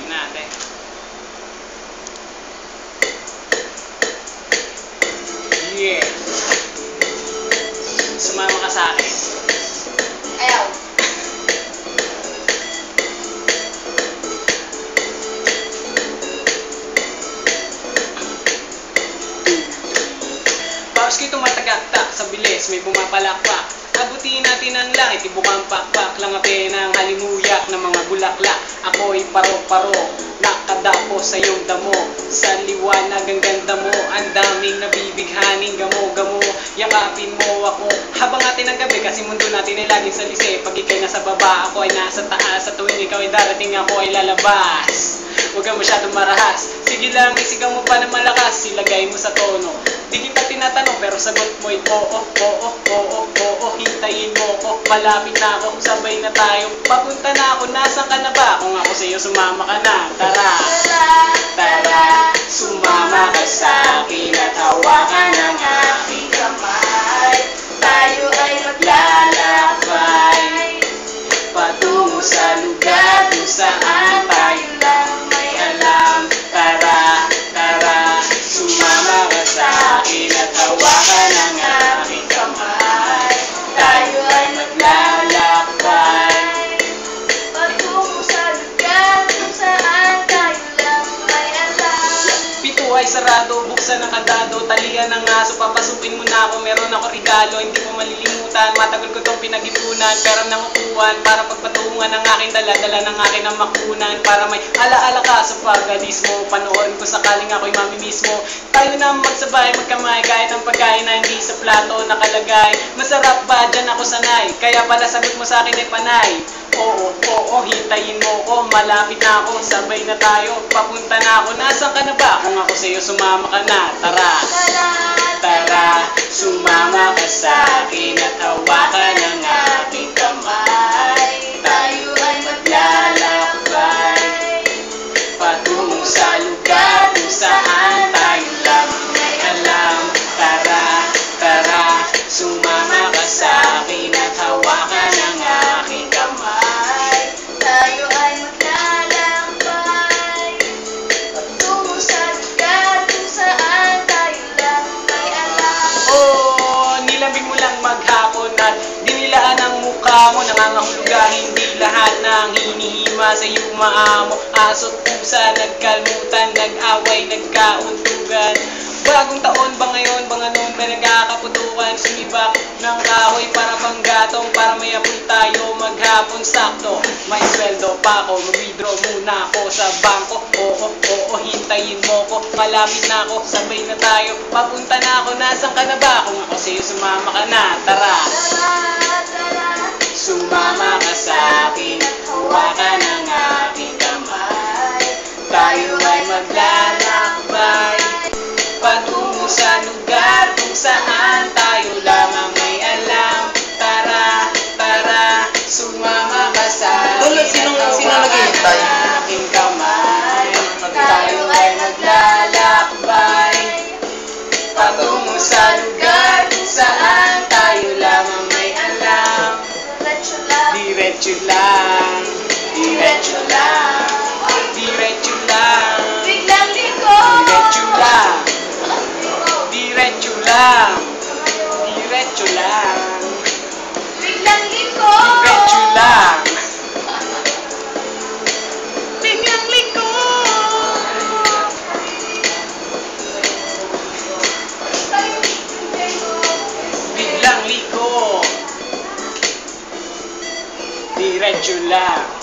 Game natin. Yeah. Sumama ka sa akin. Ayaw. Bawas ko'y tumatagaktak sa bilis, may pumapalakpak. Abutin natin ang langit, ibukang pakpak lang ang penang halimuyak ng mga bulaklak. Ako'y paro-paro, nakadapo sa iyong damo. Sa liwanag ang ganda mo, ang daming nabibighaning gamo-gamo. Yakapin mo ako, habang atin ang gabi, kasi mundo natin ay laging sa lise. Pag ikay nasa baba, ako ay nasa taas. Sa tuwing ikaw ay darating, ako ay lalabas. Huwag kang masyadong marahas. Sige lang, isigaw mo pa na malakas. Ilagay mo sa tono. Di kita tinatanong pero sagot mo ay oo, oo, oo, oo. Hintayin mo ko, malapit na ako Sabay na tayo, papunta na ako. Nasaan ka na ba? Kung ako sa'yo, sumama ka na. Tara, tara Sumama sarado, buksan ang kandado Talian ng aso, papasukin mo na ako Meron ako regalo, hindi ko malilimutan. Matagal ko tong pinag-ipunan Pera ng para pagpatungan ng aking dala-dala ng aking ang makunan Para may alaala ka sa pagalis mo Panoorin ko sakaling ako'y mamimiss mo. Tayo na magsabay, magkamay Kahit ang pagkain na hindi sa plato nakalagay. Masarap ba? Diyan ako sanay. Kaya pala sagot mo sa akin ay panay Oo, oo, hintayin mo ko. Malapit na ako, sabay na tayo. Papunta na ako, nasan ka na ba? Kung ako sa'yo, sumama ka na. Tara, Tara, Sumama ka sa akin mo Nangangahuluga hindi lahat ng hinihima sa iyong maamo Aso't pusa, nagkalmutan, nag-away, nagkauntugan. Bagong taon ba ngayon, ba ngayon ba nagkakaputukan Sumibak ng kahoy para bang gatong Para may apoy tayo maghapon sakto. May sweldo pa ako, mag-withdraw muna ako sa bangko. Oo, oo, hintayin mo ko Malapit na ako, sabay na tayo. Papunta na ako, nasan ka na ba? Kung ako sa'yo, sumama ka na, tara! Tara, tara, Sumama ka sa akin at hawakan ang aking irregular